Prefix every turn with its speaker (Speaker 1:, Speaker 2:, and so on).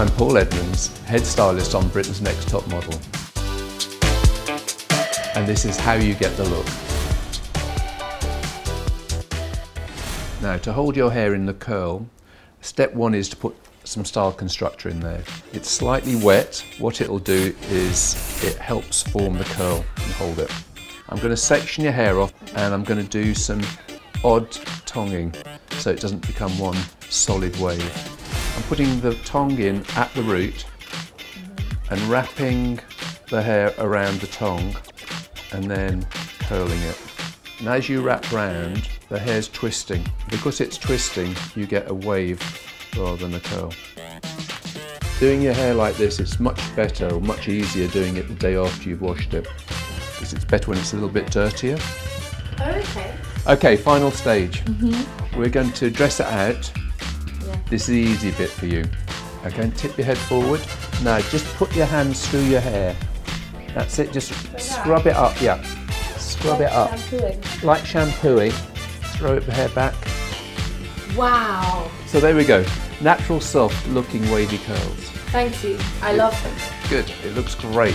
Speaker 1: I'm Paul Edmonds, head stylist on Britain's Next Top Model. And this is how you get the look. Now to hold your hair in the curl, step one is to put some style constructor in there. It's slightly wet. What it'll do is it helps form the curl and hold it. I'm going to section your hair off and I'm going to do some odd tonging so it doesn't become one solid wave. I'm putting the tong in at the root and wrapping the hair around the tong and then curling it. And as you wrap round, the hair's twisting. Because it's twisting, you get a wave rather than a curl. Doing your hair like this, it's much better or much easier doing it the day after you've washed it. Because it's better when it's a little bit dirtier.
Speaker 2: Oh, okay.
Speaker 1: Okay, final stage. Mm-hmm. We're going to dress it out this is the easy bit for you. Okay, tip your head forward. Now just put your hands through your hair. That's it, just scrub it up, yeah. Scrub
Speaker 2: like
Speaker 1: it up.
Speaker 2: Shampooing.
Speaker 1: Like shampooing. Throw the hair back.
Speaker 2: Wow.
Speaker 1: So there we go. Natural, soft looking wavy curls.
Speaker 2: Thank you. I love them.
Speaker 1: Good, it looks great.